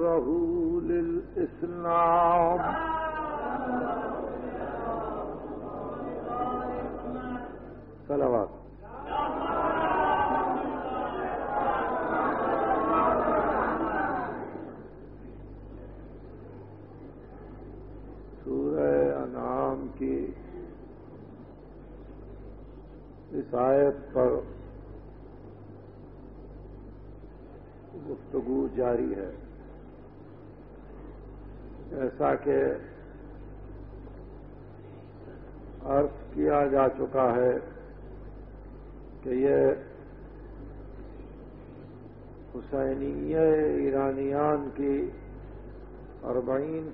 Rahu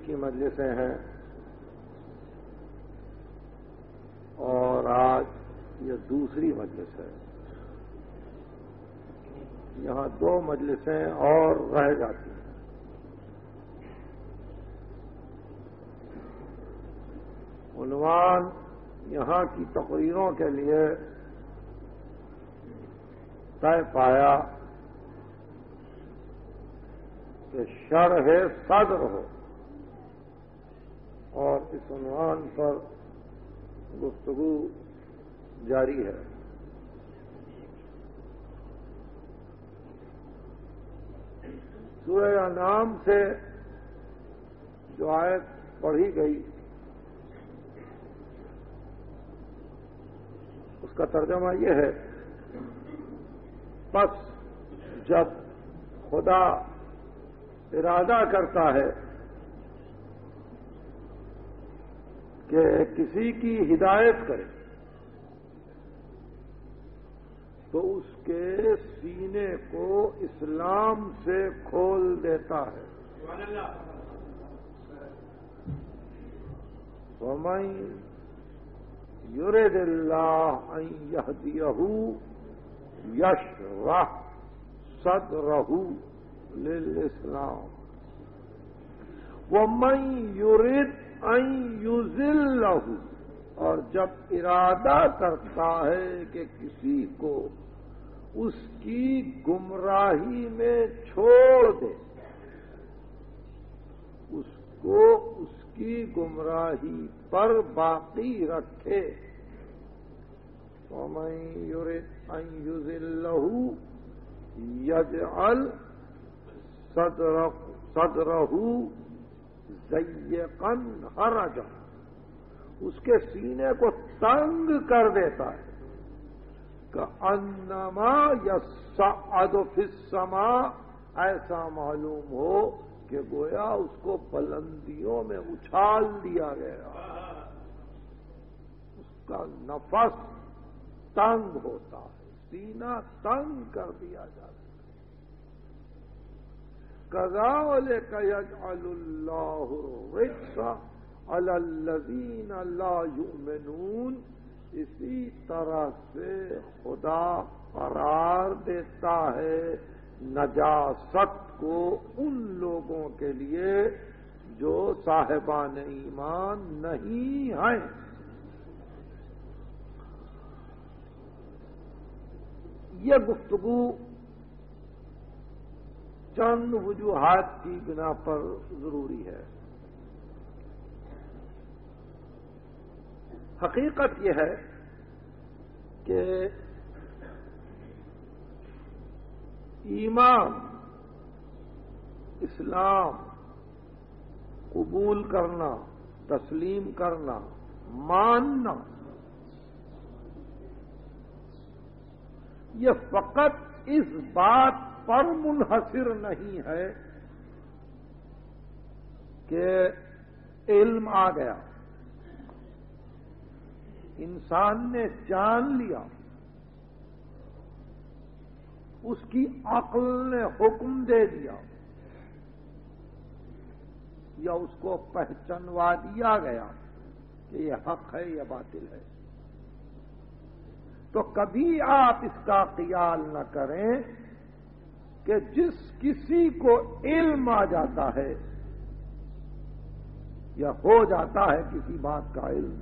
की मजलिसें हैं। और आज ये दूसरी मजलिस है। यहाँ दो मजलिसें और रह जाती हैं। उन्वान यहाँ की तकरीरों के लिए तय पाया कि शर है सदर हो। और इस अनुमान पर गुफ्तगु जारी है। सूर्य नाम से जो आयत पढ़ी गई, उसका तर्जमा यह है, बस जब खुदा इरादा करता है कि किसी की हिदायत करे तो उसके सीने को इस्लाम से खोल देता है। वमई यहदियहू यश राह सद रहू लिस्लाम वमई युरिद युजिल्लहू। और जब इरादा करता है कि किसी को उसकी गुमराही में छोड़ दे, उसको उसकी गुमराही पर बाकी रखे तो मैं युजिल्लहू यजअल सदरहू जयकन हरज। उसके सीने को तंग कर देता है। अन्नमा या समा ऐसा मालूम हो कि गोया उसको बुलंदियों में उछाल दिया गया। उसका नफस तंग होता है। सीना तंग कर दिया जाता है। अल्लायुमिनून इसी तरह से खुदा करार देता है नजासत को उन लोगों के लिए जो साहेबान ईमान नहीं हैं ये गुफ्तगु चंद वजूहत की बिना पर ज़रूरी है। हकीकत यह है कि ईमान, इस्लाम कबूल करना, तस्लीम करना, मानना, यह फकत इस बात पर मुनहसिर नहीं है कि इल्म आ गया। इंसान ने जान लिया, उसकी अक्ल ने हुक्म दे दिया, या उसको पहचानवा दिया गया कि यह हक है या बातिल है। तो कभी आप इसका ख्याल न करें कि जिस किसी को इल्म आ जाता है या हो जाता है किसी बात का इल्म,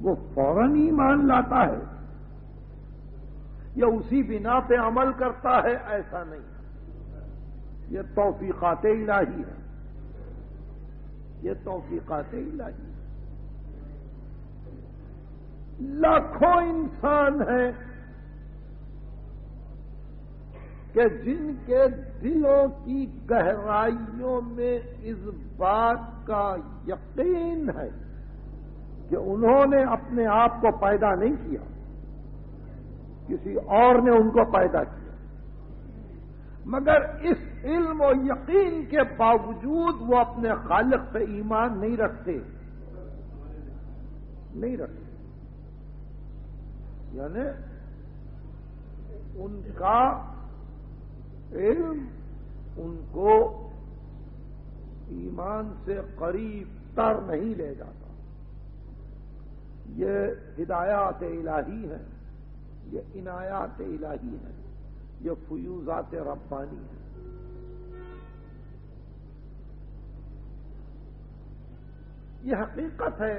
वो फ़ौरन ही मान लाता है। या उसी बिना पे अमल करता है, ऐसा नहीं। ये तोफीकात इलाही है। ये तोफीकात इलाही है। लाखों इंसान हैं कि जिनके दिलों की गहराइयों में इस बात का यकीन है कि उन्होंने अपने आप को पैदा नहीं किया, किसी और ने उनको पैदा किया। मगर इस इल्म और यकीन के बावजूद वो अपने खालिक से ईमान नहीं रखते। नहीं रखते। यानी उनका इल्म उनको ईमान से करीब तर नहीं ले जाता। ये हिदायत इलाही है, ये इनायात इलाही है, ये फयूजात रब्बानी है। ये हकीकत है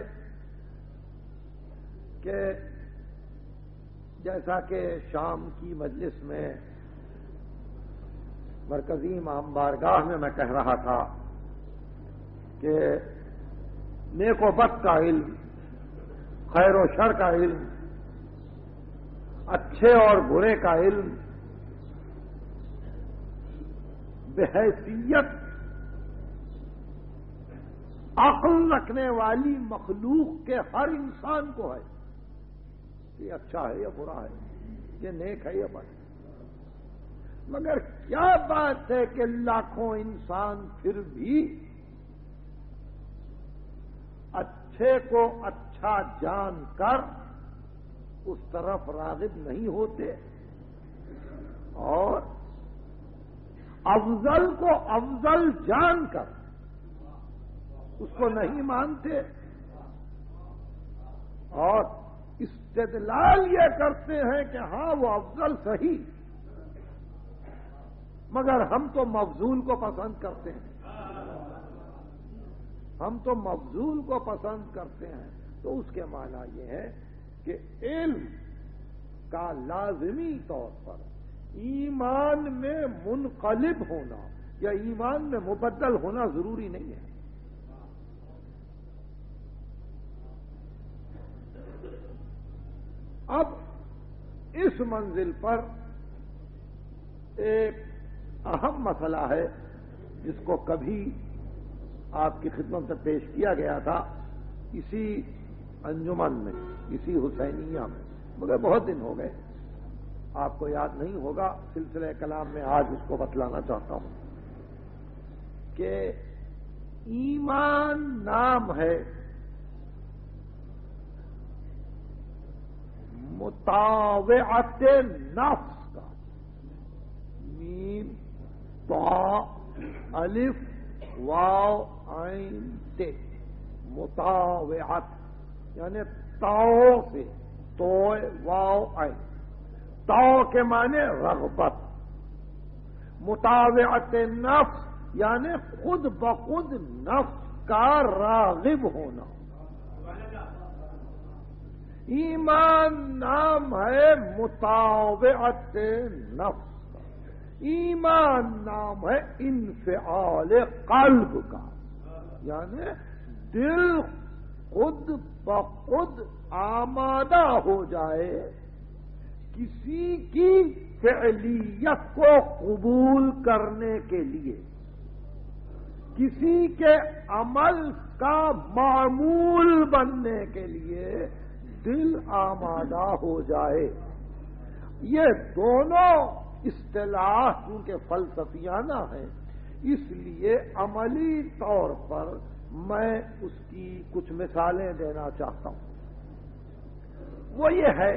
कि जैसा कि शाम की मजलिस में मरकजी इमाम बारगाह में मैं कह रहा था कि नेको बद का इल्म, खैर व शर का इल्म, अच्छे और बुरे का इल्म बेहसीत अक्ल रखने वाली मखलूक के हर इंसान को है कि अच्छा है या बुरा है, ये नेक है या बद मगर क्या बात है कि लाखों इंसान फिर भी अच्छे को अच्छा जानकर उस तरफ़ रागिब नहीं होते? और अफजल को अफजल जानकर उसको नहीं मानते? और इस्तेदलाल ये करते हैं कि हाँ, वो अफजल सही मगर हम तो मफजूल को पसंद करते हैं। हम तो मफजूल को पसंद करते हैं। तो उसके माना यह है कि इल्म का लाजमी तौर पर ईमान में मुनकलिब होना या ईमान में मुबदल होना ज़रूरी नहीं है। अब इस मंजिल पर एक अहम मसला है, जिसको कभी आपकी खिदमत में पेश किया गया था इसी अंजुमन में, इसी हुसैनिया में। मगर बहुत दिन हो गए। आपको याद नहीं होगा, सिलसिले कलाम में आज उसको बतलाना चाहता हूँ कि ईमान नाम है मुतावत नफ्स का। मीम तो अलिफ, वाव, आइन ते मुतावत यानी ताओ से तो वाव, आइन। ताओ के माने रगबत। मुतावत नफ्स, यानी खुद ब खुद नफ्स का रागिब होना। ईमान नाम है मुतावत नफ्स। ईमान नाम है इनफाल कल्ब का। यानी दिल खुद ब खुद आमादा हो जाए, किसी की फैलियत को कबूल करने के लिए, किसी के अमल का मामूल बनने के लिए दिल आमादा हो जाए। ये दोनों इस्तेलाह चूँकि फलसफियाना है, इसलिए अमली तौर पर मैं उसकी कुछ मिसालें देना चाहता हूँ। वो ये है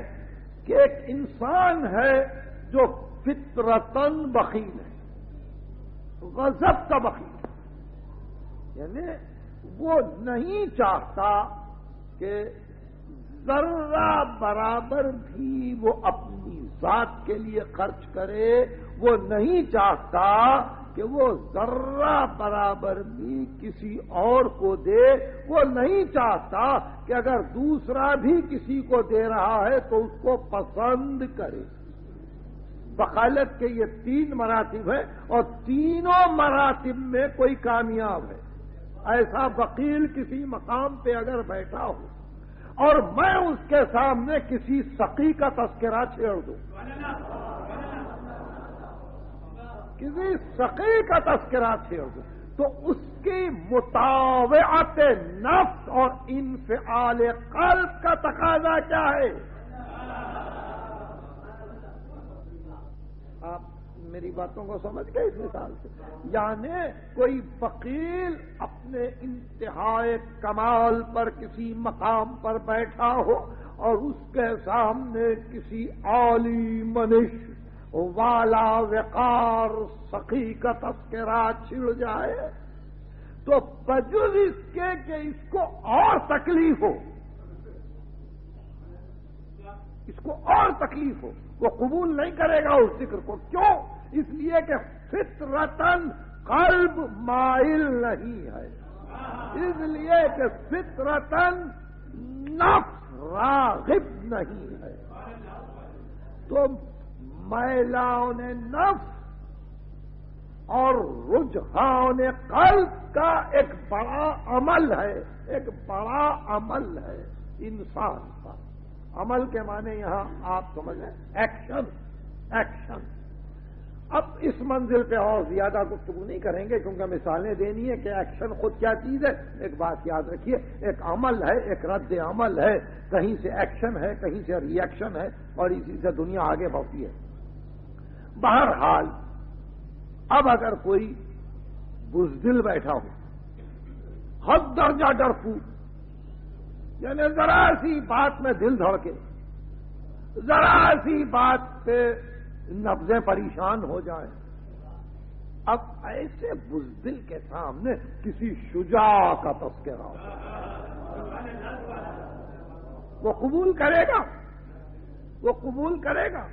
कि एक इंसान है जो फितरतन बखील है, गजब का बखील यानी वो नहीं चाहता कि जर्रा बराबर भी वो अपनी जात के लिए खर्च करे, वो नहीं चाहता कि वो जर्रा बराबर भी किसी और को दे। वो नहीं चाहता कि अगर दूसरा भी किसी को दे रहा है तो उसको पसंद करे। बकालत के ये तीन मरातिब है और तीनों मरातब में कोई कामयाब है। ऐसा वकील किसी मकाम पे अगर बैठा हो और मैं उसके सामने किसी सकी का तस्करा छेड़ दूँ। किसी सकी का तस्करा छेड़ दूँ। तो उसकी मुतावत नफ्स और इनफाल कल्ब का तकाजा क्या है? आप मेरी बातों को समझ गए इस मिसाल से। यानी कोई वकील अपने इंतहाए कमाल पर किसी मकाम पर बैठा हो और उसके सामने किसी आली मनुष्य वाला वकार सखी का तस्करा छिड़ जाए तो बजुज इसके कि इसको और तकलीफ़ हो। इसको और तकलीफ़ हो। वो कबूल नहीं करेगा उस ज़िक्र को। क्यों? इसलिए कि फितरतन कल्ब माइल नहीं है। इसलिए कि फितरतन नफ्स रागिब नहीं है। तो महिलाओं ने नफ्स और रुझान कल्ब का एक बड़ा अमल है, एक बड़ा अमल है इंसान का। अमल के माने यहाँ आप समझ एक्शन एक्शन। अब इस मंजिल पे और ज़्यादा गुफ्तगु नहीं करेंगे, क्योंकि मिसालें देनी है कि एक्शन खुद क्या चीज़ है। एक बात याद रखिए, एक अमल है, एक रद्द अमल है। कहीं से एक्शन है, कहीं से रिएक्शन है, और इसी से दुनिया आगे बढ़ती है। बहरहाल, अब अगर कोई बुजदिल बैठा हो, हद दर्जा डरफू, यानी जरा सी बात में दिल धड़के, जरा सी बात पे नब्जें परेशान हो जाए। अब ऐसे बुजदिल के सामने किसी शुजा का तस्करा। हो वो कबूल करेगा। वो कबूल करेगा।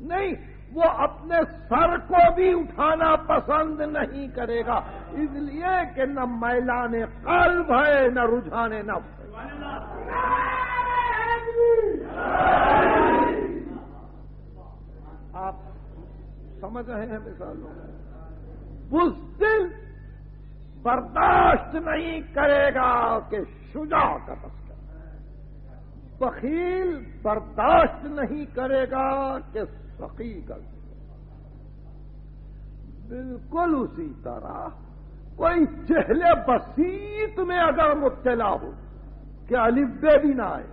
नहीं, वो अपने सर को भी उठाना पसंद नहीं करेगा। इसलिए कि न मैलान कल्ब है, न रुझान नफ्स आप समझ रहे हैं मिसालों बुजदिल बर्दाश्त नहीं करेगा कि शुजा का तस्कर। बखील बर्दाश्त नहीं करेगा कि सखी का बिल्कुल उसी तरह कोई चेहले बसीत में अगर मुबतला हो कि अलिब्बे भी ना आए?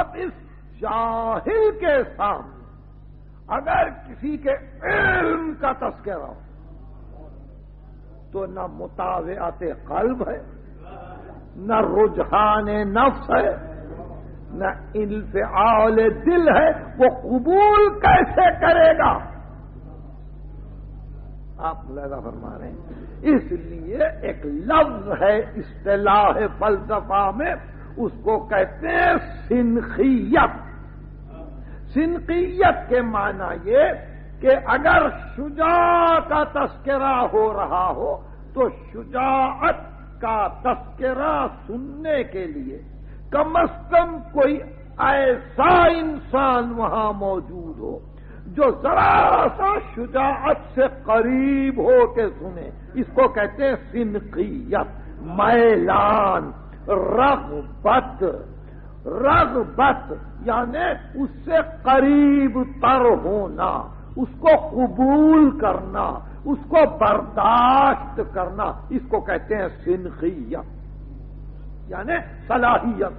अब इस जाहिल के सामने अगर किसी के इल्म का तस्करा हो तो न मुतावियात कल्ब है, न रुझान नफ्स है, न इल्फाल दिल है, वो कबूल कैसे करेगा? आप मुलाजा फरमा रहे हैं। इसलिए एक लफ्ज है इस्तेलाह फलसफा में, उसको कहते हैं सिनखियत सिनकियत के माना ये कि अगर शुजा का तस्करा हो रहा हो तो शुजात का तस्करा सुनने के लिए कम अज कम कोई ऐसा इंसान वहाँ मौजूद हो, जो जरा सा शुजात से करीब हो के सुने। इसको कहते हैं सिनकियत, मैलान, रगबत। रगबत यानी उससे करीब तर होना, उसको कबूल करना, उसको बर्दाश्त करना, इसको कहते हैं सिनकियत यानी सलाहियत।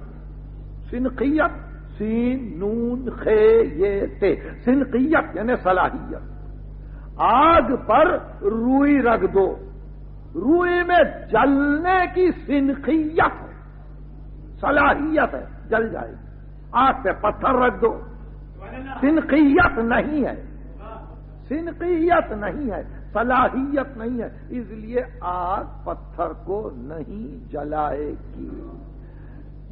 सिनखियत, सीन, नून, खे, ये, ते। सिनखियत यानी सलाहियत। आग पर रुई रख दो। रुई में जलने की सिनकियत सलाहियत है। जल जाएगी आग पे पत्थर रख दो। सिनकियत नहीं है। सिनकियत नहीं है। सलाहियत नहीं है। इसलिए आग पत्थर को नहीं जलाएगी।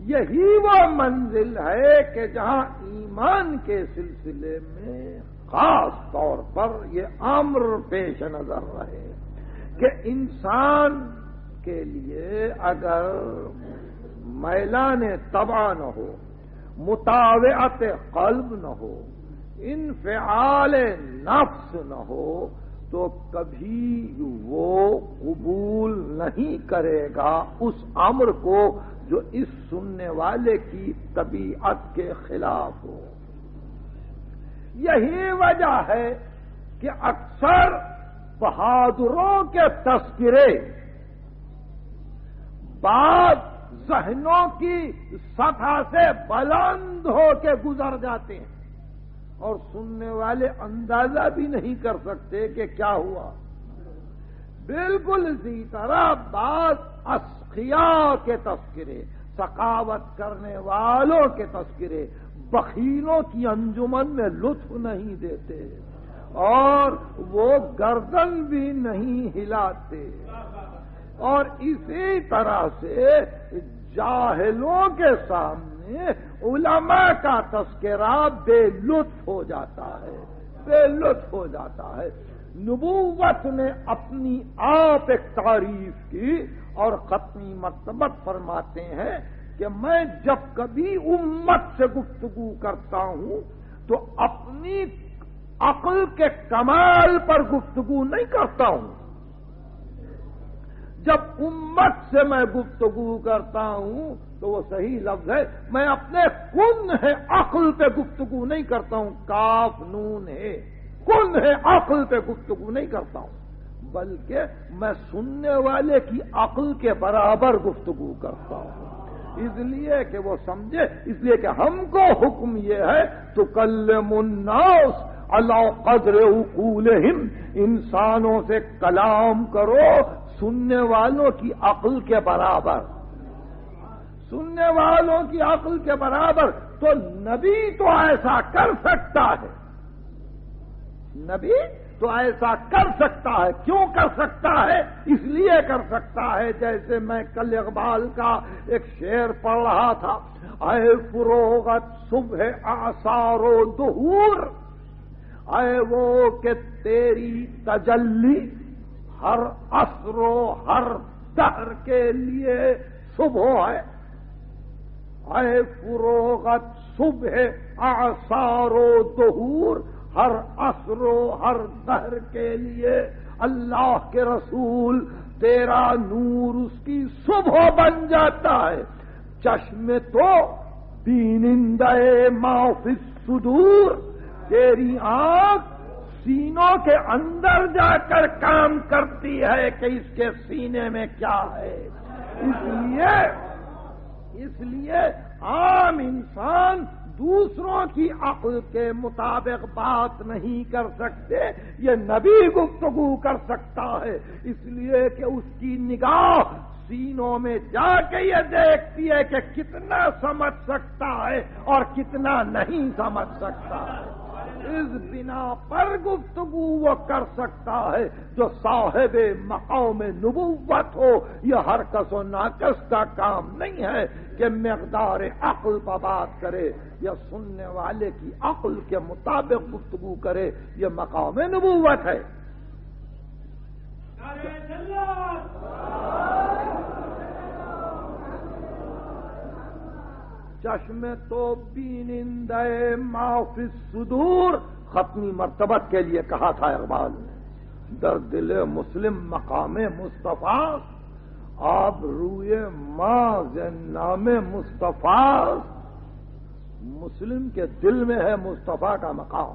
यही वो मंजिल है कि जहाँ ईमान के सिलसिले में खास तौर पर ये आम्र पेश नज़र रहे। कि इंसान के लिए अगर मैलान तबा न हो मुतावत कल्ब न हो इन फ़ाल नफ्स न हो तो कभी वो कबूल नहीं करेगा उस अम्र को जो इस सुनने वाले की तबीयत के खिलाफ हो। यही वजह है कि अक्सर बहादुरों के तस्करे बाद जहनों की सतह से बुलंद होके गुजर जाते हैं। और सुनने वाले अंदाज़ा भी नहीं कर सकते कि क्या हुआ। बिल्कुल इसी तरह बात असखिया के तस्करे सकावत करने वालों के तस्करे, बखीलों की अंजुमन में लुत्फ नहीं देते। और वो गर्दन भी नहीं हिलाते। और इसी तरह से जाहिलों के सामने उलमा का तस्करा बेलुत्फ हो जाता है बेलुत्फ हो जाता है। नबूवत ने अपनी आप एक तारीफ़ की और खत्मी मरतबत फरमाते हैं कि मैं जब कभी उम्मत से गुफ्तगु करता हूँ तो अपनी अकल के कमाल पर गुफ्तगु नहीं करता हूँ। जब उम्मत से मैं गुफ्तगु करता हूँ तो वो सही लफ्ज है। मैं अपने कुन है, अकल पे गुफ्तगु नहीं करता हूँ। काफ, नून है। कुन है, अकल पे गुफ्तगु नहीं करता हूँ। बल्कि मैं सुनने वाले की अकल के बराबर गुफ्तगु करता हूँ। इसलिए कि वो समझे, इसलिए कि हमको हुक्म ये है तो कल मुन्नास अल्लाह कदर उकूल हिम इंसानों से कलाम करो सुनने वालों की अकल के बराबर। सुनने वालों की अकल के बराबर तो नबी तो ऐसा कर सकता है। नबी तो ऐसा कर सकता है। क्यों कर सकता है? इसलिए कर सकता है। जैसे मैं कल इकबाल का एक शेर पढ़ रहा था अय फुरोगत सुबह आसारो दुहूर अय वो के तेरी तजल्ली हर असरो, हर दहर के लिए सुबह है। अय फुरोगत सुबह, आसारो दुहूर, हर असरो, हर दहर के लिए अल्लाह के रसूल, तेरा नूर उसकी सुबह बन जाता है। चश्मे तो बीनिंदे माफिस सुदूर, तेरी आँख सीनों के अंदर जाकर काम करती है कि इसके सीने में क्या है। इसलिए इसलिए आम इंसान दूसरों की अक्ल के मुताबिक बात नहीं कर सकते। ये नबी गुफ्तगु कर सकता है। इसलिए कि उसकी निगाह सीनों में जाके ये देखती है कि कितना समझ सकता है और कितना नहीं समझ सकता है। इस बिना पर गुफ्तगु वो कर सकता है, जो साहेब मकाम में नबूवत हो। यह हर कसो नाकस का काम नहीं है कि मकदार अक्ल पर बात करे, या सुनने वाले की अक्ल के मुताबिक गुफ्तगु करे। यह मकाम नबूवत है। चश्मे तो बीनिंदे माफिस सुदूर, खत्मी मरतबत के लिए कहा था इकबाल ने। दर दिल मुस्लिम मकाम मुस्तफ़ा, आप रूए माँ नाम मुस्तफ़ा। मुस्लिम के दिल में है मुस्तफ़ा का मकाम।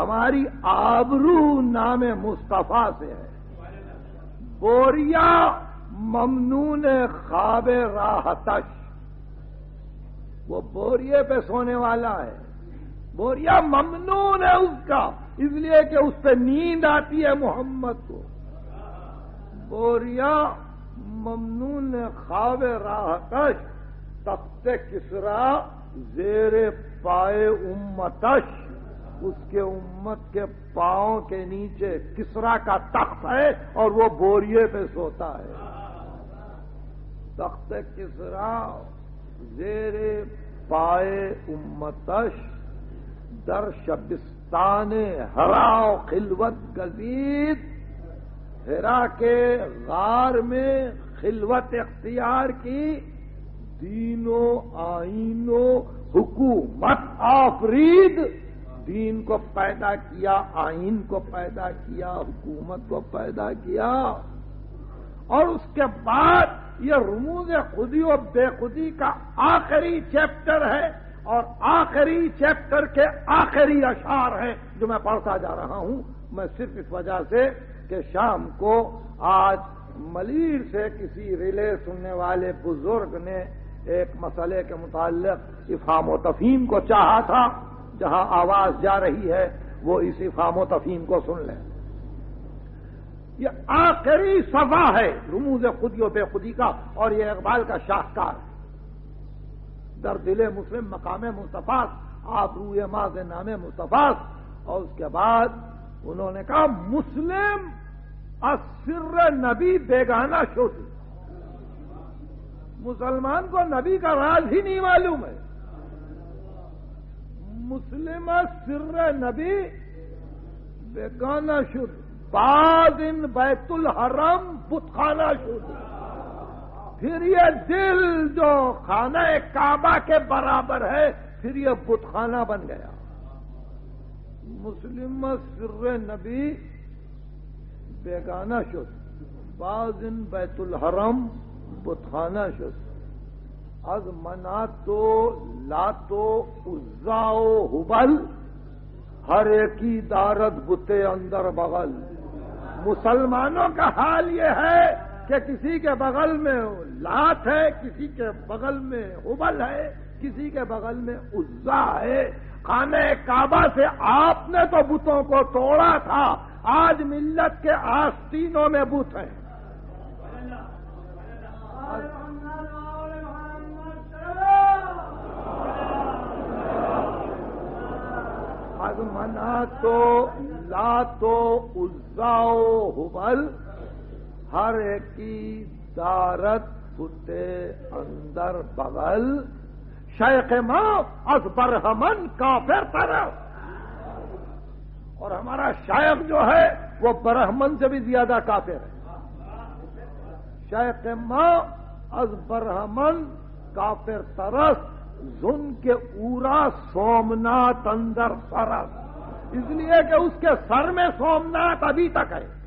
हमारी आबरू नाम मुस्तफ़ा से है। बोरिया ममनून खाब राहतश। वो बोरिए पे सोने वाला है। बोरिया ममनून है उसका। इसलिए कि उस पर नींद आती है मोहम्मद को। बोरिया ममनून खाब राहतश तख्ते किसरा जेर पाए उम्मतश उसके उम्मत के पाओ के नीचे किसरा का तख्त है और वो बोरिए पे सोता है। तख्त किसरा जेरे पाए उम्मतश दर शबिस्तान हराओ खिलवत गजीद हिरा के गार में खिलवत इख्तियार की, दीनों आइनों हुकूमत आफरीद, दीन को पैदा किया आइन को पैदा किया, हुकूमत को पैदा किया। और उसके बाद ये रमूज खुदी और बेखुदी का आखिरी चैप्टर है और आखिरी चैप्टर के आखिरी अशार हैं जो मैं पढ़ता जा रहा हूँ। मैं सिर्फ़ इस वजह से कि शाम को आज मलिर से किसी रिले सुनने वाले बुज़ुर्ग ने एक मसले के मुतालिक इफाम तफीम को चाहा था। जहाँ आवाज़ जा रही है, वो इस इफाम तफीम को सुन लें। ये आखिरी सफ़ा है रमूज खुदी और बेखुदी का और ये इकबाल का शाहकार। है दर दिले मुस्लिम मकाम मुस्तफ़ास आप रूए माज नाम मुस्तफ़ास। और उसके बाद उन्होंने कहा, मुस्लिम असर नबी बेगाना शुद्ध मुसलमान को नबी का राज ही नहीं मालूम है। मुस्लिम सिर नबी बेगाना शुद्ध बाजिन बैतुल हरम बुतखाना शुद्ध फिर ये दिल जो खाना काबा के बराबर है, फिर ये बुतखाना बन गया। मुस्लिम सिर नबी, बेगाना शुद्ध बाजिन बैतुल हरम बुतखाना शुद्ध अज मना तो लातो उज्जाओ हुबल, हर एक ही दारद बुते अंदर बगल। मुसलमानों का हाल ये है कि किसी के बगल में लात है, किसी के बगल में हुबल है, किसी के बगल में उज्जा है। खाने काबा से आपने तो बुतों को तोड़ा था। आज मिल्लत के आस्तीनों में बुत हैं। मना तो ला तो उज्जाओ हुबल, हर एक की दारत फुते अंदर बगल। शेख माँ अस बरहमन काफिर तरफ़ और हमारा शायक जो है, वो बरहमन से भी ज़्यादा काफिर है। शेख माँ अज बरहमन काफिर तरस, जुन के ऊरा सोमनाथ अंदर सरस। इसलिए कि उसके सर में सोमनाथ अभी तक है।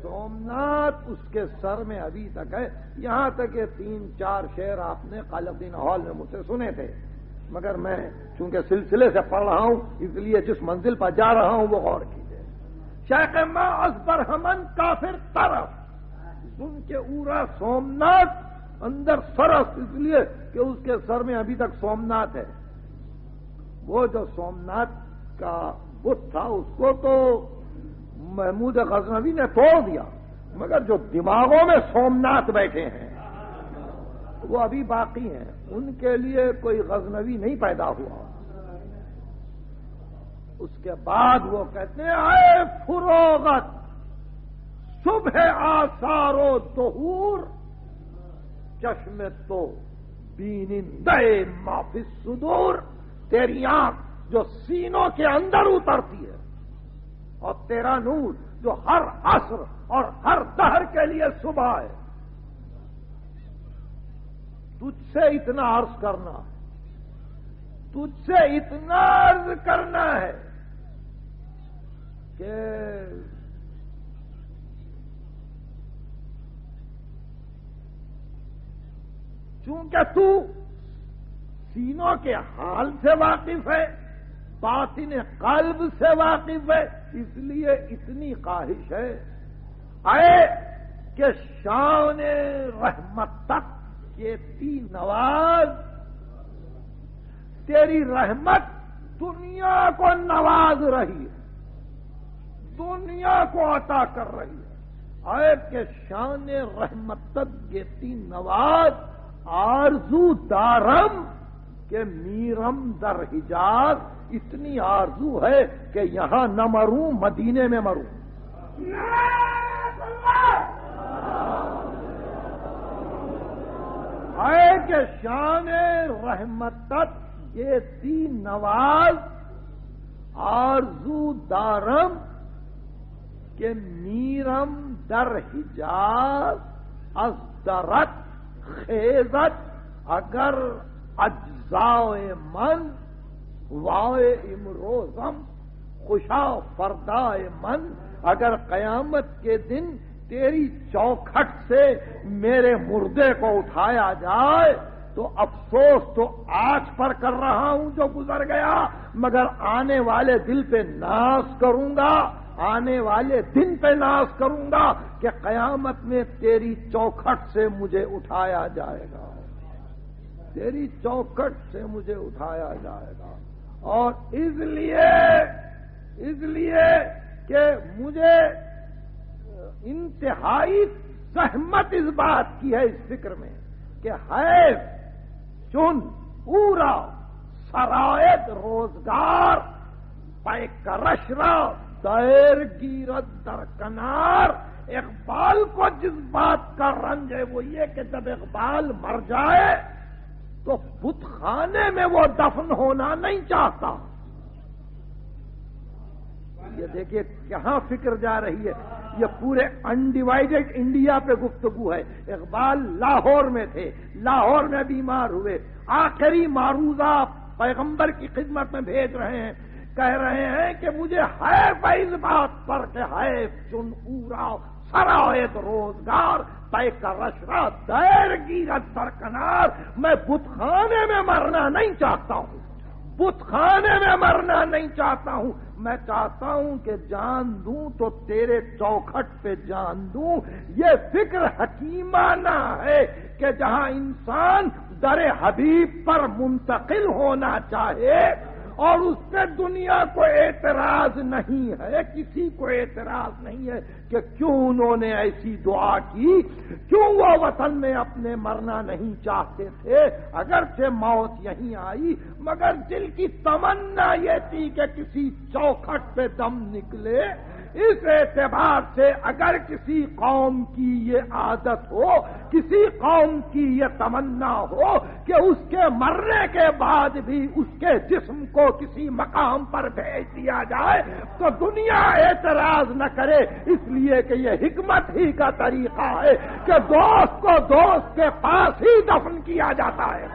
सोमनाथ उसके सर में अभी तक है। यहाँ तक ये तीन, चार शेर आपने कालुद्दीन हॉल में मुझसे सुने थे। मगर मैं चूँकि सिलसिले से पढ़ रहा हूँ, इसलिए जिस मंजिल पर जा रहा हूँ, वो गौर कीजिए। शेख मास बरहमन काफिर तरफ़। सुन के उरा सोमनाथ, अंदर सरस, इसलिए कि उसके सर में अभी तक सोमनाथ है। वो जो सोमनाथ का बुत था, उसको तो महमूद गजनवी ने तोड़ दिया। मगर जो दिमागों में सोमनाथ बैठे हैं, वो अभी बाकी हैं। उनके लिए कोई गजनवी नहीं पैदा हुआ। उसके बाद वो कहते हैं, आए फुरोगत, सुबह आसारो तोहूर चश्मे तो बीनिंदे माफिस सुदूर। तेरी आँख जो सीनों के अंदर उतरती है, और तेरा नूर जो हर असर और हर दहर के लिए सुबह है। तुझसे इतना अर्ज़ करना है, तुझसे इतना अर्ज़ करना है कि चूँकि तू सीनों के हाल से वाकिफ है, बातिन कल्ब से वाकिफ है, इसलिए इतनी ख्वाहिश है। आए कि शान रहमत तक के ती नवाज़, तेरी रहमत दुनिया को नवाज़ रही है, दुनिया को अता कर रही है। आए के शान रहमत तक गेती नवाज़, आरज़ू दारम के मीरम दर हिजाज इतनी आरज़ू है कि यहाँ न मरूं, मदीने में मरूं। है के शान रहमत ये ती नवाज़, आरज़ू दारम के मीरम दर हिजाज, अजदरत, खेजत, अगर अज्जाए मन वाए इमरोजम, खुशा फरदाए मन, अगर कयामत के दिन तेरी चौखट से मेरे मुर्दे को उठाया जाए तो अफसोस तो आज पर कर रहा हूँ जो गुजर गया, मगर आने वाले दिल पे नाश करूँगा, आने वाले दिन पे नाश करूँगा कि कयामत में तेरी चौखट से मुझे उठाया जाएगा। तेरी चौकट से मुझे उठाया जाएगा। और इसलिए इसलिए कि मुझे इंतहाई सहमत इस बात की है इस फ़िक्र में कि है चुन, पूरा, सरायत, रोज़गार, पैकरशरा दैर गिरत दरकनार, इकबाल को जिस बात का रंज है वो ये कि जब इकबाल मर जाए तो बुतखाने में वो दफन होना नहीं चाहता। ये देखिए कहाँ फ़िक्र जा रही है। ये पूरे अनडिवाइडेड इंडिया पे गुफ्तगु है। इकबाल लाहौर में थे। लाहौर में बीमार हुए। आखिरी मारूजा पैगंबर की खिदमत में भेज रहे हैं। कह रहे हैं कि मुझे है इस बात पर के है चुन पूरा सरायत रोज़गार तय कर रशरा दैर गिरत दरकनार मैं बुतखाने में मरना नहीं चाहता हूँ। बुतखाने में मरना नहीं चाहता हूँ। मैं चाहता हूँ कि जान दूँ तो तेरे चौखट पे जान दूँ। ये फ़िक्र हकीमाना है कि जहाँ इंसान दर हबीब पर मुंतकिल होना चाहे और उसमें दुनिया को एतराज़ नहीं है। किसी को एतराज़ नहीं है कि क्यों उन्होंने ऐसी दुआ की। क्यों वो वतन में अपने मरना नहीं चाहते थे? अगर से मौत यहीं आई, मगर दिल की तमन्ना ये थी कि किसी चौखट पे दम निकले। इस एतबार से अगर किसी कौम की ये आदत हो, किसी कौम की ये तमन्ना हो कि उसके मरने के बाद भी उसके जिस्म को किसी मकाम पर भेज दिया जाए तो दुनिया एतराज़ न करे। इसलिए कि ये हिकमत ही का तरीका है कि दोस्त को दोस्त के पास ही दफन किया जाता है।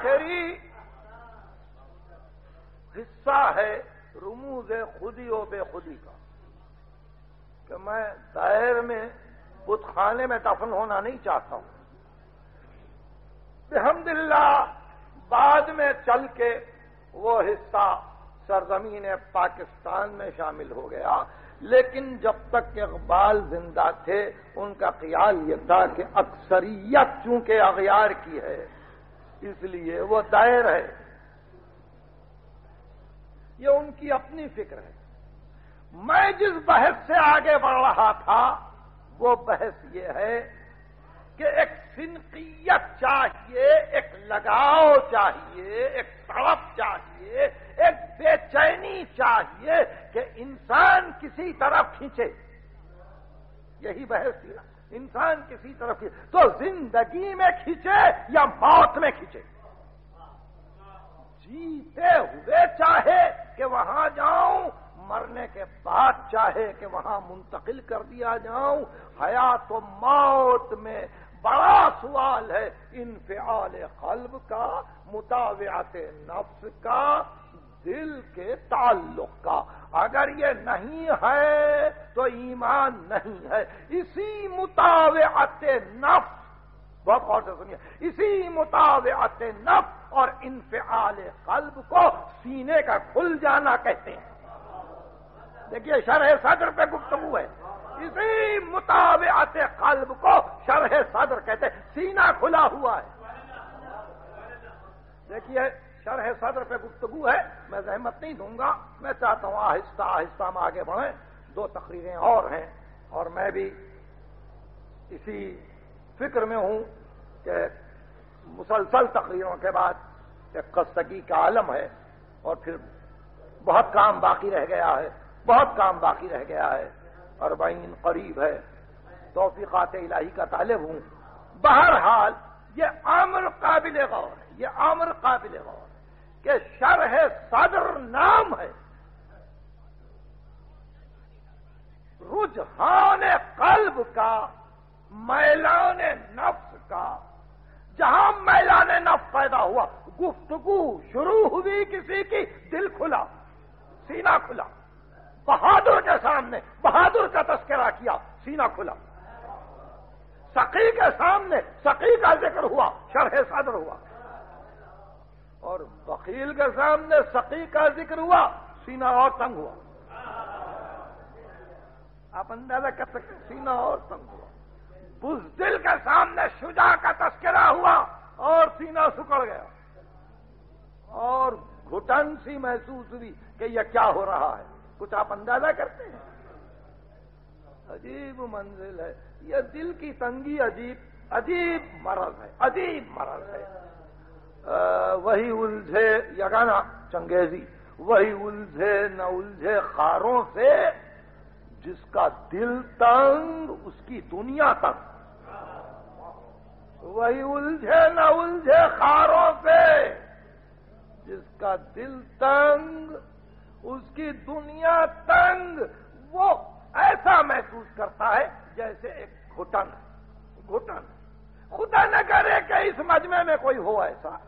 आखिरी हिस्सा है रमूज खुदी व बेखुदी का, कि मैं दायर में बुतखाने में दफन होना नहीं चाहता हूँ। बेहमदिल्ला, बाद में चल के वो हिस्सा सरजमीन पाकिस्तान में शामिल हो गया। लेकिन जब तक इकबाल ज़िंदा थे, उनका ख्याल यह था कि अक्सरियत चूँकि अगयार की है इसलिए वो दायर है। ये उनकी अपनी फ़िक्र है। मैं जिस बहस से आगे बढ़ रहा था, वो बहस ये है कि एक सिनकियत चाहिए, एक लगाव चाहिए, एक तड़प चाहिए, एक बेचैनी चाहिए कि इंसान किसी तरफ़ खींचे। यही बहस थी ना। इंसान किसी तरफ़ खींचे तो ज़िंदगी में खींचे या मौत में खींचे। जीते हुए चाहे कि वहाँ जाऊँ, मरने के बाद चाहे कि वहाँ मुंतकिल कर दिया जाऊँ हयात मौत में बड़ा सवाल है। इन फ़ाल कल्ब का मुताबियात नफ्स का दिल के ताल्लुक का। अगर ये नहीं है तो ईमान नहीं है। इसी मुताबियात नफ्स, बहुत गौर से सुनिए। इसी मुताबियात नफ्स और इन फ़ाल कल्ब को सीने का खुल जाना कहते हैं। देखिए, शरह सदर पे गुफ्तगु है। इसी मुताबियात कल्ब को शरह सदर कहते हैं। सीना खुला हुआ है। देखिए शरह सदर पे गुफ्तगु है, मैं जहमत नहीं दूँगा। मैं चाहता हूँ आहिस्ता आहिस्ता हम आगे बढ़े। दो तकरीरें और हैं, और मैं भी इसी फ़िक्र में हूँ कि मुसलसल तकरीरों के बाद एक कस्तगी का आलम है, और फिर बहुत काम बाकी रह गया है, बहुत काम बाकी रह गया है। अरबाइन करीब है। तोफ़ीक़ात इलाही का तालिब हूँ। बहरहाल, ये आमर काबिल गौर है, ये आमर काबिल गौर के शरह सदर नाम है। रुझान कल्ब का, मैलान नफ्स का, जहाँ मैलान नफ्स पैदा हुआ, गुफ्तगु शुरू हुई किसी की, दिल खुला, सीना खुला। बहादुर के सामने, बहादुर का तस्करा किया, सीना खुला। सकी के सामने सकी का ज़िक्र हुआ शरह सदर हुआ। और वकील के सामने सकी का ज़िक्र हुआ, सीना और तंग हुआ। आप अंदाज़ा कर सकते सीना और तंग हुआ। बुजदिल के सामने शुजा का तस्करा हुआ और सीना सुकड़ गया। और घुटन सी महसूस हुई कि यह क्या हो रहा है। कुछ आप अंदाज़ा करते हैं? अजीब मंजिल है। यह दिल की तंगी अजीब अजीब मरज है, अजीब मरज है। वही उलझे यगाना, चंगेजी, वही उलझे न उलझे खारों से जिसका दिल तंग, उसकी दुनिया तंग। वही उलझे न उलझे खारों से जिसका दिल तंग, उसकी दुनिया तंग, वो ऐसा महसूस करता है जैसे एक घुटन घुटन। खुदा न करे कि इस मजमे में कोई हो ऐसा।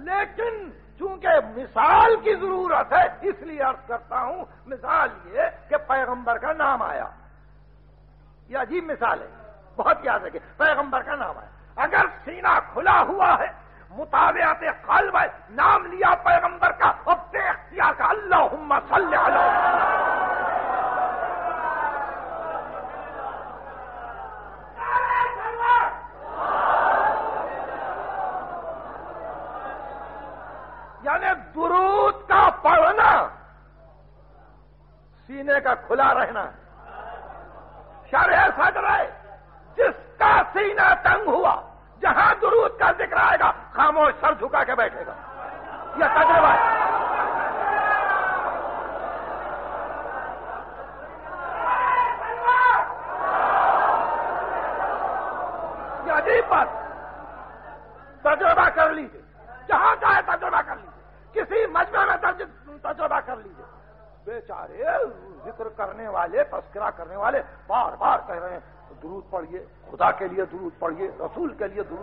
लेकिन चूँकि मिसाल की ज़रूरत है, इसलिए अर्थ करता हूँ, मिसाल ये कि पैगंबर का नाम आया। ये अजीब मिसाल है, बहुत याद रखे पैगंबर का नाम आया। अगर सीना खुला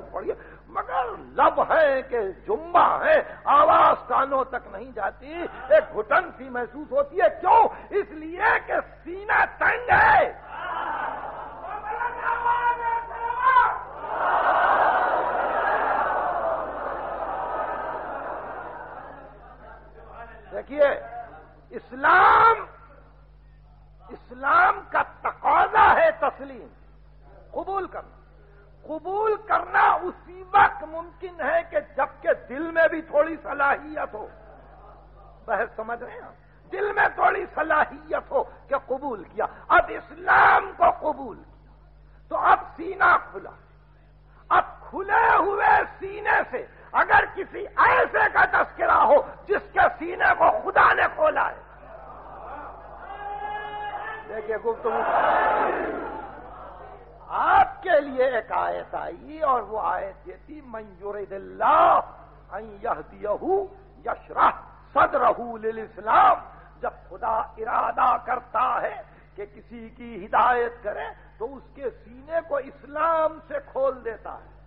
पढ़िए आई और वो आयत मंजूरदिल्ला यहदियहू यशरा सदरहू इस्लाम। जब खुदा इरादा करता है कि किसी की हिदायत करे तो उसके सीने को इस्लाम से खोल देता है।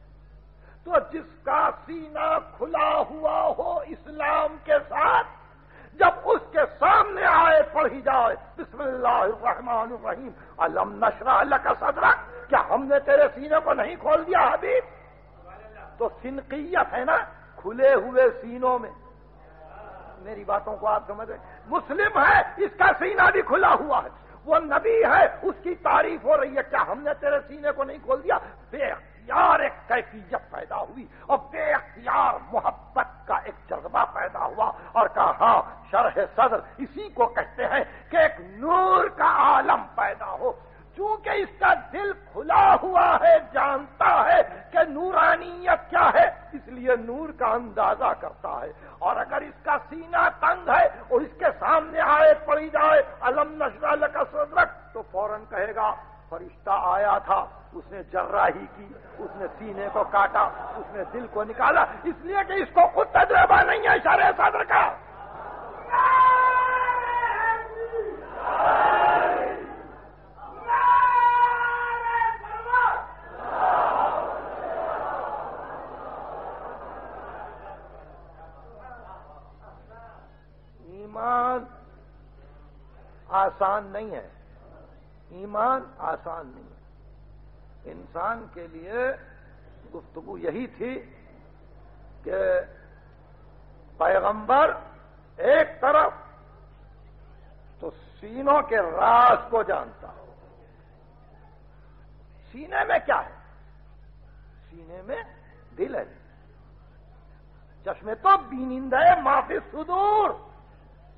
तो जिसका सीना खुला हुआ हो इस्लाम के साथ जब उसके सामने आए, पढ़ी जाए। बिस्मिल्लाहिर्रहमानिर्रहीम। अलम नशरा का सदरा क्या हमने तेरे सीने को नहीं खोल दिया, हबीब? तो सिनकियत है ना, खुले हुए सीनों में। मेरी बातों को आप समझ रहे मुस्लिम है, इसका सीना भी खुला हुआ है। वो नबी है, उसकी तारीफ़ हो रही है। क्या हमने तेरे सीने को नहीं खोल दिया? बेख्तियार एक कैफियत पैदा हुई और बेख्तियार मोहब्बत का एक जज्बा पैदा हुआ और कहा हाँ शरह सदर, इसी को कहते हैं कि एक नूर का आलम पैदा हो। चूँकि इसका दिल खुला हुआ है, जानता है कि नूरानियत क्या है, इसलिए नूर का अंदाज़ा करता है। और अगर इसका सीना तंग है और इसके सामने आए पड़ी जाए, अलम नशरा का सदरक तो फ़ौरन कहेगा, फरिश्ता आया था। उसने जर्राही की, उसने सीने को काटा, उसने दिल को निकाला, इसलिए कि इसको खुद तजुर्बा नहीं है इशारे सदर का। ईमान आसान नहीं है। ईमान आसान नहीं है। इंसान के लिए गुफ्तगु यही थी कि पैगंबर एक तरफ़ तो सीनों के राज को जानता हो। सीने में क्या है? सीने में दिल है। चश्मे तो बीनिंदा है, माफ़ी सुदूर।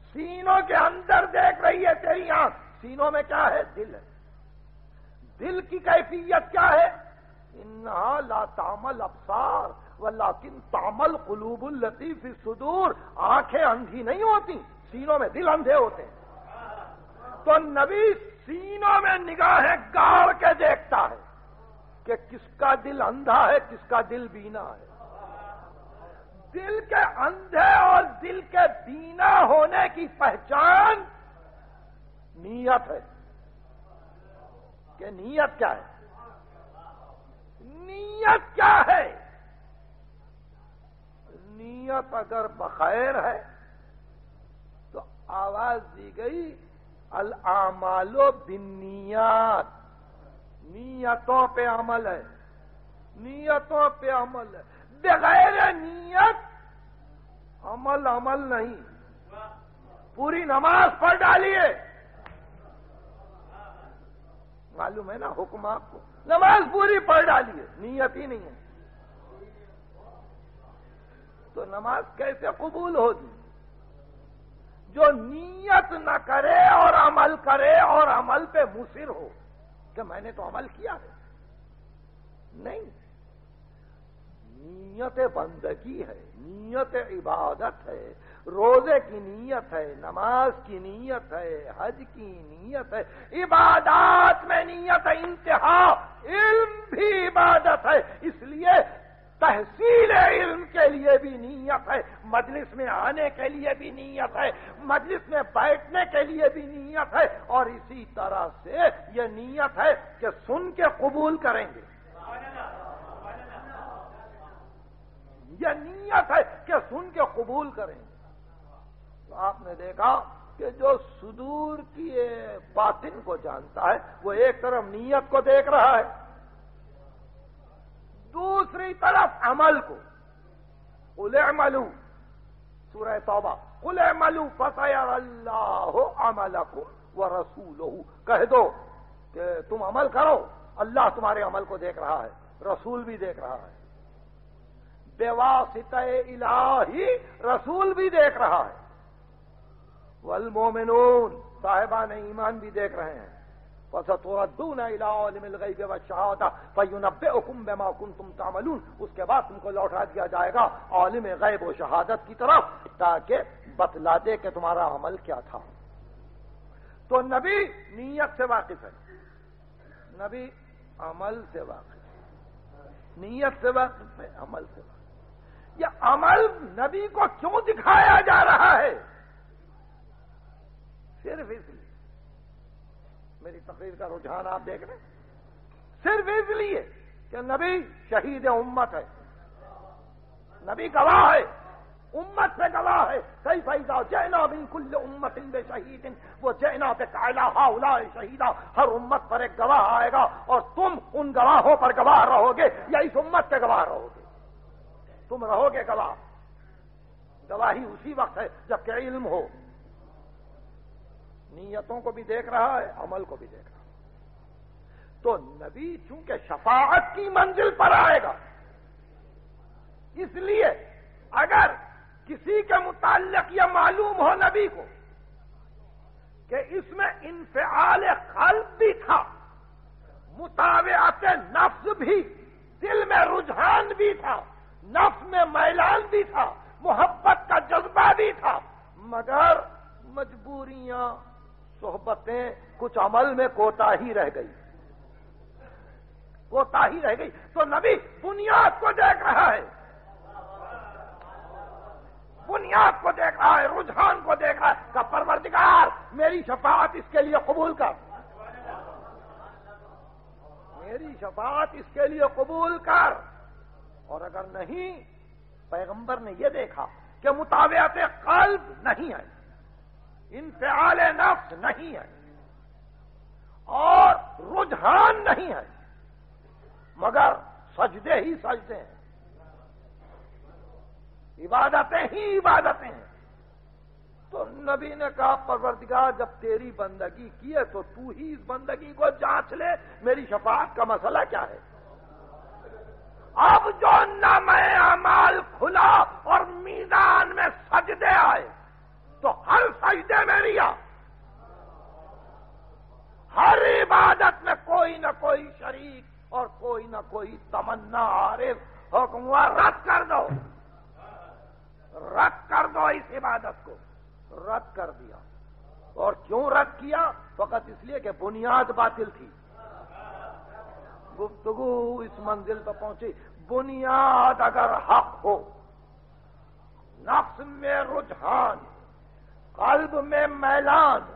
सीनों के अंदर देख रही है तेरी आँख। सीनों में क्या है? दिल है। दिल की कैफियत क्या है? इन्ना ला तामल अफसार व लाकिन तामल कुलूबुल लतीफ सुदूर। आँखें अंधी नहीं होती, सीनों में दिल अंधे होते तो नबी सीनों में निगाहें गाड़ के देखता है कि किसका दिल अंधा है, किसका दिल बीना है। दिल के अंधे और दिल के बीना होने की पहचान नीयत है। कि नीयत क्या है? नीयत क्या है? नीयत अगर बखैर है तो आवाज़ दी गई अल आमालो बिनियात नीयतों पे अमल है। नीयतों पे अमल है। बगैर नीयत अमल अमल नहीं। पूरी नमाज़ पढ़ डालिए। मालूम है ना हुक्म आपको। नमाज़ पूरी पढ़ डाली है नीयत ही नहीं है। तो नमाज़ कैसे कबूल होगी? जो नीयत न करे और अमल करे और अमल पे मुसिर हो कि मैंने तो अमल किया है? नहीं। नीयत बंदगी है, नीयत इबादत है, रोज़े की नीयत है, नमाज़ की नीयत है, हज की नीयत है, इबादत में नीयत है, इंतहा, इल्म भी इबादत है, इसलिए तहसील इल्म के लिए भी नीयत है, मजलिस में आने के लिए भी नीयत है, मजलिस में बैठने के लिए भी नीयत है, और इसी तरह से यह नीयत है कि सुन के कबूल करेंगे। सुन के कबूल करेंगे तो आपने देखा कि जो सुदूर की बातिन को जानता है, वो एक तरफ़ नीयत को देख रहा है, दूसरी तरफ़ अमल को। उले मलू सूरह तौबा उले मलू फसयर अल्लाह अमल को व रसूल कह दो कि तुम अमल करो, अल्लाह तुम्हारे अमल को देख रहा है, रसूल भी देख रहा है। बेवासित इलाही रसूल भी देख रहा है। वल मोमिनून साहिबान ईमान भी देख रहे हैं। तामलून। उसके बाद तुमको लौटा दिया जाएगा आलिम गैब व शहादत की तरफ़, ताकि बतला दे कि तुम्हारा अमल क्या था। तो नबी नीयत से वाकिफ है। नबी अमल से वाकिफ नीयत से वाकिफ है, अमल से वाकिफ यह अमल नबी को क्यों दिखाया जा रहा है? सिर्फ़ इसलिए। मेरी तकरीर का रुझान आप देख रहे सिर्फ़ इसलिए कि नबी शहीद उम्मत है। नबी गवाह है। उम्मत से गवाह है। कई फैजा जैना बिन कुल्ल उम्मत इन शहीद इन वो जैना पे कायला हाउला शहीदा। हर उम्मत पर एक गवाह आएगा और तुम उन गवाहों पर गवाह रहोगे या इस उम्मत के गवाह रहोगे? तुम रहोगे गवाह। गवाही उसी वक्त है जबकि इल्म हो। नीयतों को भी देख रहा है, अमल को भी देख रहा है। तो नबी चूँकि शफाअत की मंजिल पर आएगा, इसलिए अगर किसी के मुतालिक यह मालूम हो नबी को कि इसमें इनफाल कल्ब भी था मुताबियात नफ्स भी, दिल में रुझान भी था नफ्स में मैलान भी था, मोहब्बत का जज्बा भी था, मगर मजबूरियाँ, सोहबतें कुछ अमल में कोताही रह गई। कोताही रह गई। तो नबी बुनियाद को देख रहा है। बुनियाद को देख रहा है, रुझान को देख रहा है का परवरदिगार, मेरी शफात इसके लिए कबूल कर। मेरी शफात इसके लिए कबूल कर। और अगर नहीं, पैगंबर ने यह देखा कि मुताबियात कल्ब नहीं है इंफाल नफ्स नहीं है, और रुझान नहीं है, मगर सजदे ही सजदे हैं। इबादतें ही इबादतें हैं। तो नबी ने कहा, परवरदिगार, जब तेरी बंदगी की है तो तू ही इस बंदगी को जाँच ले, मेरी शफात का मसला क्या है? अब जो नम अमाल खुला और मीदान में सजदे आए तो हर सजदे में रिया। हर इबादत में कोई न कोई शरीक और कोई न कोई तमन्ना, आरिफ, हुक्म रद्द कर दो। रद्द कर दो इस इबादत को। रद्द कर दिया। और क्यों रद्द किया? फकत इसलिए कि बुनियाद बातिल थी। गुफ्तगु इस मंजिल पर पहुँची। बुनियाद अगर हक हो नफ्स में रुझान कल्ब में मैलान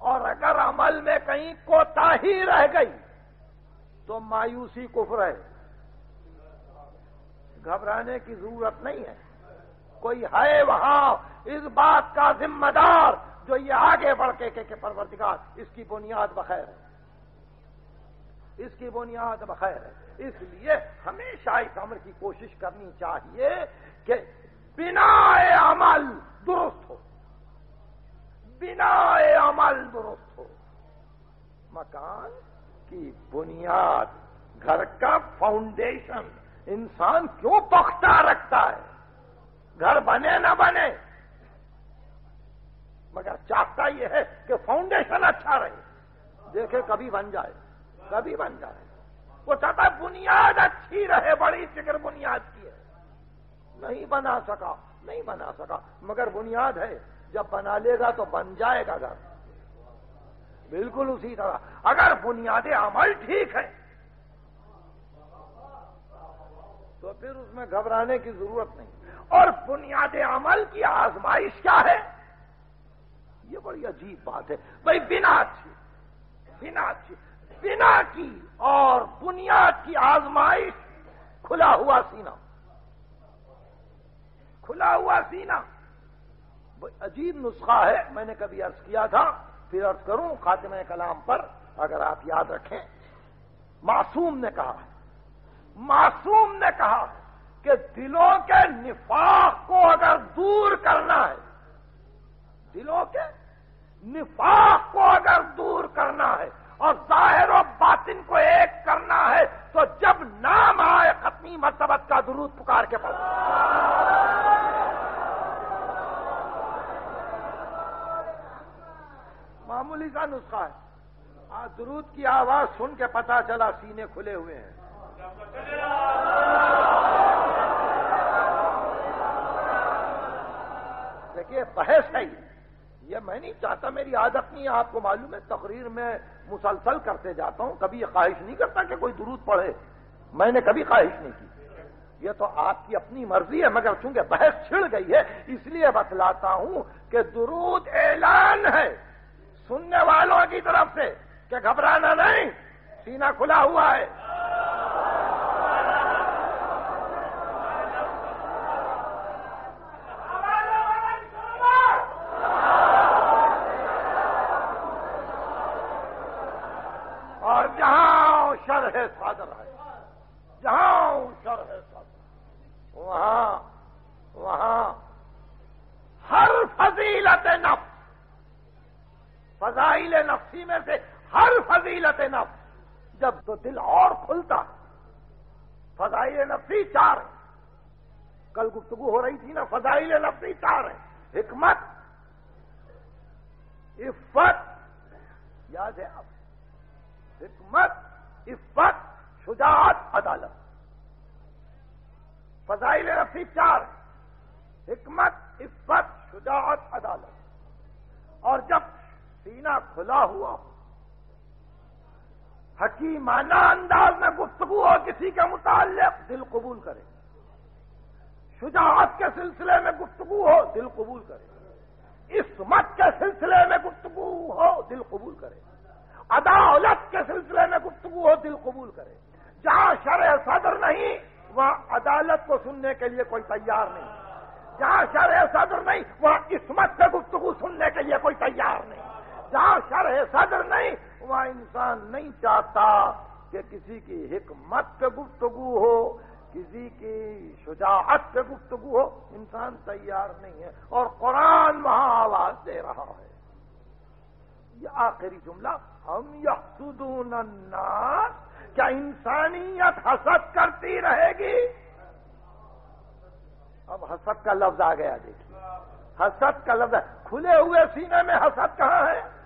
और अगर अमल में कहीं कोताही रह गई तो मायूसी कुफर है। घबराने की ज़रूरत नहीं है। कोई है वहाँ इस बात का जिम्मेदार जो ये आगे बढ़ के, के, के परवर्तिकार इसकी बुनियाद बखैर है। इसकी बुनियाद बखैर है। इसलिए हमेशा इस अमर की कोशिश करनी चाहिए कि बिना अमल दुरुस्त हो। बिना अमल दुरुस्त हो। मकान की बुनियाद, घर का फाउंडेशन इंसान क्यों पख्ता रखता है? घर बने ना बने। मगर चाहता यह है कि फाउंडेशन अच्छा रहे। देखे कभी बन जाए। कभी बन जाए। वो चाहता बुनियाद अच्छी रहे, बड़ी फ़िक्र बुनियाद की है। नहीं बना सका, नहीं बना सका। मगर बुनियाद है, जब बना लेगा तो बन जाएगा घर। बिल्कुल उसी तरह। अगर बुनियादी अमल ठीक है तो फिर उसमें घबराने की ज़रूरत नहीं। और बुनियादी अमल की आजमाइश क्या है? ये बड़ी अजीब बात है। भाई, बिना अच्छी बिना अच्छी। बिना की और बुनियाद की आजमाइश, खुला हुआ सीना। खुला हुआ सीना। अजीब नुस्खा है, मैंने कभी अर्ज़ किया था, फिर अर्ज़ करूँ, खातिमा कलाम पर, अगर आप याद रखें। मासूम ने कहा मासूम ने कहा कि दिलों के निफाक को अगर दूर करना है, दिलों के निफाक को अगर दूर करना है और ज़ाहिर और बातिन को एक करना है तो जब नाम आए खत्मी मरतबत का दुरूद पुकार के पढ़ो मामूली सा नुस्खा है। आज दुरूद की आवाज़ सुन के पता चला सीने खुले हुए हैं। देखिए, बहस है ये। मैं नहीं चाहता मेरी आदत नहीं है आपको मालूम है, तकरीर में मुसलसल करते जाता हूँ। कभी ये ख्वाहिश नहीं करता कि कोई दुरूद पढ़े। मैंने कभी ख्वाहिश नहीं की। ये तो आपकी अपनी मर्ज़ी है, मगर चूँकि बहस छिड़ गई है, इसलिए बतलाता हूँ कि दुरूद ऐलान है सुनने वालों की तरफ़ से कि घबराना नहीं, सीना खुला हुआ है और जहाँ शर है सादर है जहाँ शर है सादर वहाँ वहाँ हर फजीलत नफ्स नफ्सी में से हर फजीलत नफ्स जब तो दिल और खुलता फजाइल नफ्सी चार है। कल गुफ्तगु हो रही थी ना, फजाइल नफ्सी चार है। हिकमत, इफ्फत, याद है अब हिकमत, इफ्फत, शुजात, अदालत। फजाइल नफ्सी चार हिकमत, इफ्फत, शुजात, अदालत। और जब सीना खुला हुआ हो। हकीमाना अंदाज में गुफ्तगु हो, किसी के मुतालिक दिल कबूल करे। शुजात के सिलसिले में गुफ्तगु हो, दिल कबूल करे। इसमत के सिलसिले में गुफ्तगु हो, दिल कबूल करे। अदालत के सिलसिले में गुफ्तगु हो, दिल कबूल करे। जहाँ शर सदर नहीं, वहाँ अदालत को सुनने के लिए कोई तैयार नहीं। जहाँ शर सदर नहीं, वहाँ इसमत से गुफ्तगु सुनने के लिए कोई तैयार नहीं। जहाँ शर सदर नहीं, वहाँ इंसान नहीं चाहता कि किसी की हिकमत पे गुफ्तगु हो, किसी की शुजात पे गुफ्तगु हो। इंसान तैयार नहीं है और कुरान वहाँ आवाज़ दे रहा है। यह आखिरी जुमला, हम अन्नास, क्या इंसानियत हसद करती रहेगी? अब हसद का लफ्ज आ गया, देखिए। हसद का लफ्ज, खुले हुए सीने में हसद कहाँ है?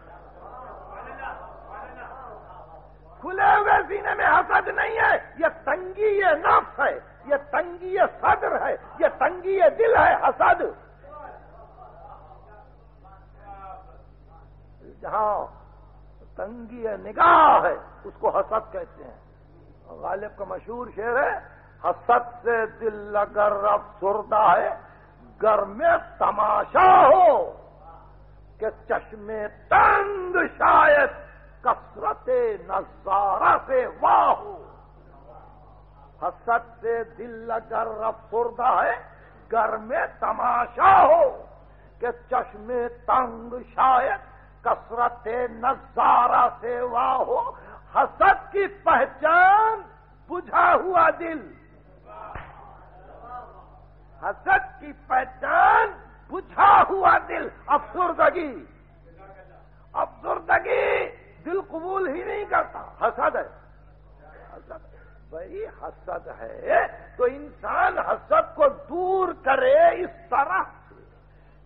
खुले हुए सीने में हसद नहीं है। ये तंगी ये नफ्स है। ये तंगी ये सदर है। ये तंगी ये दिल है हसद। जहाँ तंगी निगाह है, उसको हसद कहते हैं। गालिब का मशहूर शेर है, हसद से दिल लगर अगर अफसुरदा है, घर में तमाशा हो, कि चश्मे तंग शायद कसरत नज़ारा से वाह। हो हसद से दिल अगर अफसुरदा है, घर में तमाशा हो। कि चश्मे तंग शायद कसरत नज़ारा से वाह। हो हसद की पहचान बुझा हुआ दिल। हसत की पहचान बुझा हुआ दिल। अफसुरदगी। अफसुरदगी। दिल कबूल ही नहीं करता। हसद है। हसद। भाई हसद है तो इंसान हसद को दूर करे इस तरह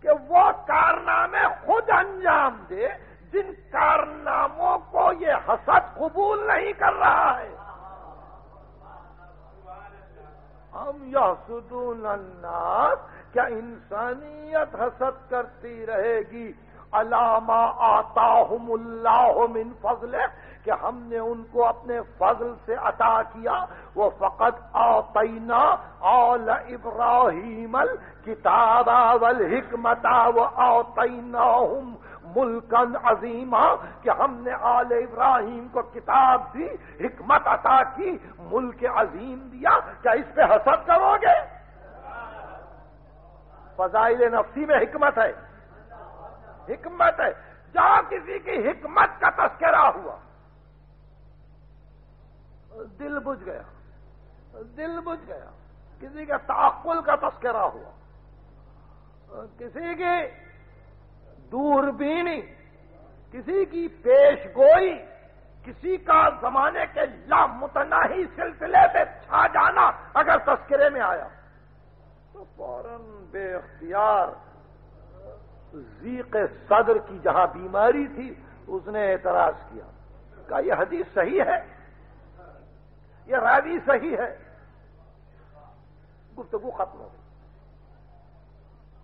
कि वो कारनामे खुद अंजाम दे, जिन कारनामों को ये हसद कबूल नहीं कर रहा है। हम यह सुदून क्या इंसानियत हसद करती रहेगी? अलामा आता मिन फजल कि हमने उनको अपने फजल से अता किया। वो फ़कत आतना आल इब्राहिमल किताबा वल हिकमता, व आतना मुल्कन अजीमा, कि हमने आल इब्राहिम को किताब दी, हिकमत अता की, मुल्क अजीम दिया। क्या इस पे हसद करोगे? फजाइल नफसी में हिकमत है। हिकमत है। जहाँ किसी की हिकमत का तस्करा हुआ। दिल बुझ गया। दिल बुझ गया। किसी का ताकुल का तस्करा हुआ। किसी की दूरबीनी किसी की पेशगोई किसी का जमाने के लामुतनाही सिलसिले से छा जाना अगर तस्करे में आया तो फ़ौरन बेख्तियार जीक सदर की जहाँ बीमारी थी, उसने एतराज़ किया। कहा, यह हदीस सही है? यह रावी सही है? गुफ्तगु खत्म हो गई।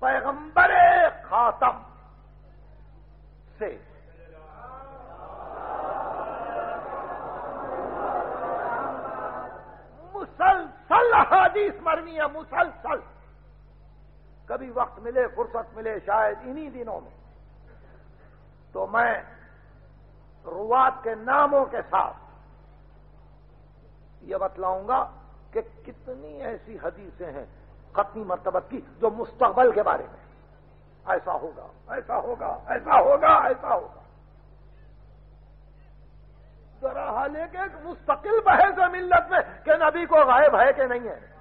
पैगंबर खातम से। मुसलसल हदीस मरनी है, मुसलसल। कभी वक्त मिले, फुर्सत मिले, शायद इन्हीं दिनों में। तो मैं रुआत के नामों के साथ यह बतलाऊँगा कि कितनी ऐसी हदीसें हैं कतनी मरतबत की जो मुस्तकबल के बारे में। ऐसा होगा ऐसा होगा ऐसा होगा ऐसा होगा। जरा हाल के मुस्तकिल बहस है मिल्लत में कि नबी को गायब है कि नहीं है।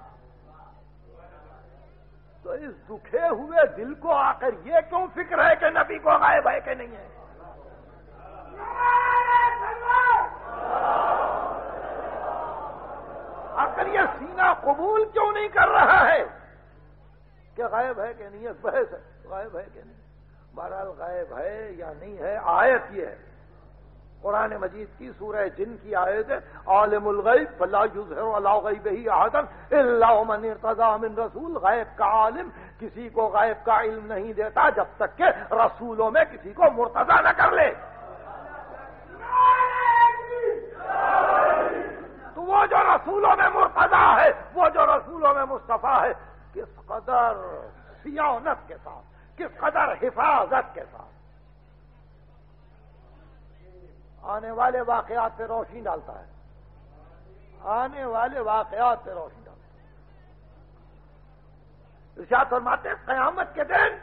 तो इस दुखे हुए दिल को आकर ये क्यों फ़िक्र है कि नबी को गायब है कि नहीं है? आखिर ये सीना कबूल क्यों नहीं कर रहा है कि गायब है कि नहीं है? बहस है, गायब है कि नहीं? बहरहाल गायब है या नहीं है, आयत ये है। कुरान मजीद की, सूरह जिन की आयत है, आलमुल गैब, फला युजहर ही रसूल, गैब का आलिम, किसी को गायब का इल्म नहीं देता, जब तक के रसूलों में किसी को मुर्तजा न कर ले। तो वो जो रसूलों में मुर्तजा है, वो जो रसूलों में मुस्तफ़ा है, किस कदर सियानत के साथ, किस कदर हिफाजत के साथ आने वाले वाकयात पे रोशनी डालता है। आने वाले वाकयात पे रोशनी डालता है। इर्शाद फरमाते कयामत के दिन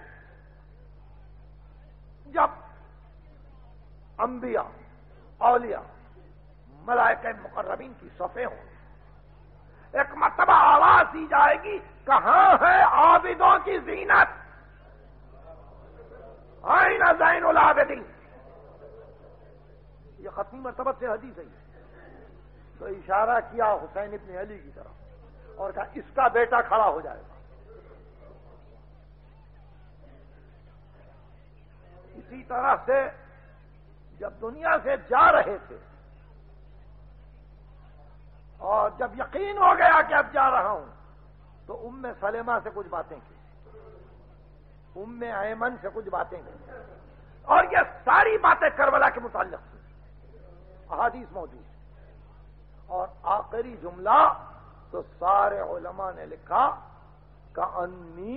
जब अंबिया, औलिया मलायक मुकर्रबीन की सफ़े हों, एक मरतबा आवाज़ दी जाएगी, कहाँ है आबिदों की जीनत? आईना जैन आबिदीन। ये खत्मी मरतबत से हदीस है तो इशारा किया हुसैन इब्न अली की तरफ़ और कहा, इसका बेटा खड़ा हो जाएगा। इसी तरह से जब दुनिया से जा रहे थे और जब यकीन हो गया कि अब जा रहा हूँ तो उम्म सलेमा से कुछ बातें की। उम्म ऐमन से कुछ बातें की। और ये सारी बातें करबला के मुतालिक। अहादीस मौजूद है। और आखिरी जुमला तो सारे उलमा ने लिखा, का अन्नी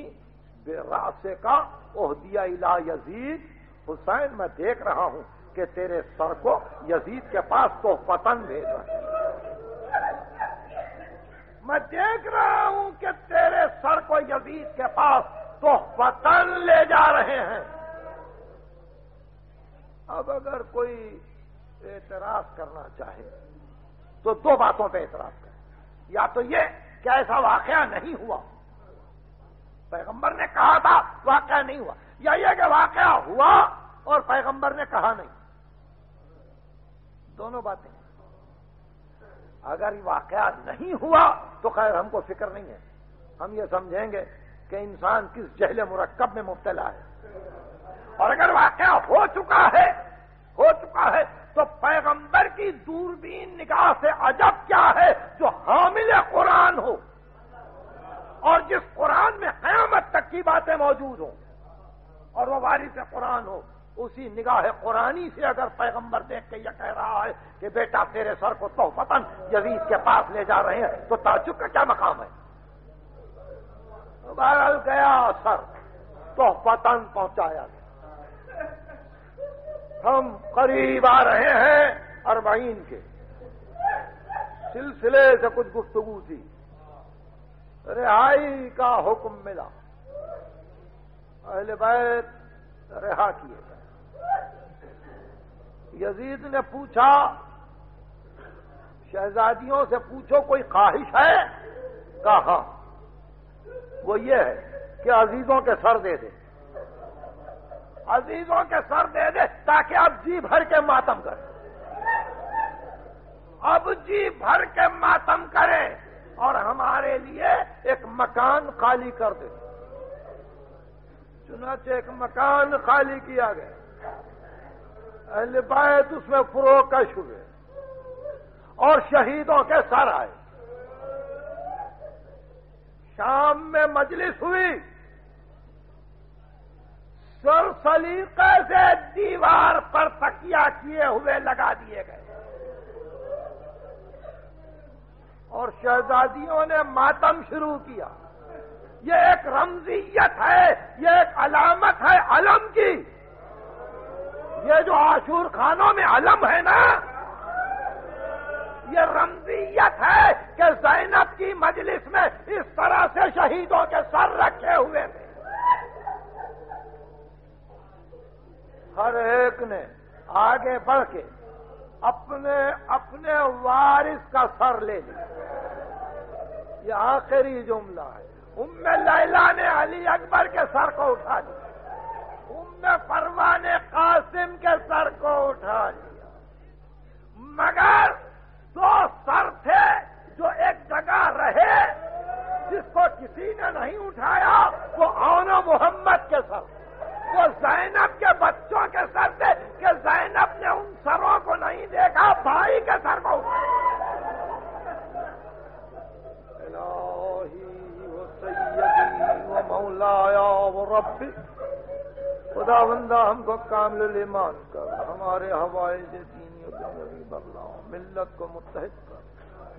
बेरासे का ओहदिया इला यजीद। हुसैन, मैं देख रहा हूँ कि तेरे सर को यजीद के पास तो पतन भेज रहे मैं देख रहा हूँ कि तेरे सर को यजीद के पास तो पतन ले जा रहे हैं। अब अगर कोई एतराज़ करना चाहे तो दो बातों पे एतराज़ करें। या तो ये क्या ऐसा वाकया नहीं हुआ। पैगंबर ने कहा था, वाकया नहीं हुआ। या ये कि वाकया हुआ और पैगंबर ने कहा नहीं। दोनों बातें अगर वाकया नहीं हुआ तो खैर हमको फ़िक्र नहीं है। हम ये समझेंगे कि इंसान किस जहले मुरक्कब में मुबतला है। और अगर वाकया हो चुका है हो चुका है तो पैगंबर की दूरबीन निगाह से अजब क्या है जो हामिल कुरान हो? और जिस कुरान में कयामत तक की बातें मौजूद हो, और वो वारिस कुरान हो, उसी निगाह कुरानी से अगर पैगंबर देख के यह कह रहा है कि बेटा तेरे सर को तोहफतन यजीद के पास ले जा रहे हैं तो ताजुब का क्या मकाम है? बहरल गया सर तोहफतन पहुँचाया गया। हम करीब आ रहे हैं अरबाइन के। सिलसिले से कुछ गुफ्तगु थी। रिहाई का हुक्म मिला। अहल बैत रिहा किए गए। यजीद ने पूछा, शहजादियों से पूछो कोई ख्वाहिश है? कहा, वो ये है कि अजीजों के सर दे दे। अजीजों के सर दे दे ताकि अब जी भर के मातम करें। अब जी भर के मातम करें और हमारे लिए एक मकान खाली कर दे। चुनाचे एक मकान खाली किया गया। अहल उसमें फरोकश हुए और शहीदों के सर आए। शाम में मजलिस हुई। सुर सलीके से दीवार पर तकिया किए हुए लगा दिए गए। और शहजादियों ने मातम शुरू किया। ये एक रमजीयत है, ये एक अलामत है अलम की। ये जो आशूर खानों में अलम है ना, ये रमजीयत है कि जैनब की मजलिस में इस तरह से शहीदों के सर रखे हुए थे। हर एक ने आगे बढ़ के अपने अपने वारिस का सर ले लिया। ये आखिरी जुमला है। उम्मे लैला ने अली अकबर के सर को उठा लिया। उम्मे फरवा ने कासिम के सर को उठा लिया। मगर दो सर थे जो एक जगह रहे, जिसको किसी ने नहीं उठाया, वो औना मोहम्मद के सर। वो जैनब के बच्चों के सर थे कि जैनब ने उन सरों को नहीं देखा, भाई के सर को। सैयदी वो रब्बी। खुदा बंदा हमको कामिल ईमान कर। हमारे हवाए दीनी बदलाओ मिल्लत को मुतहद कर।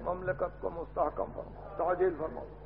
ममलकत को मुस्तकम फरमा, ताजिल फरमाओ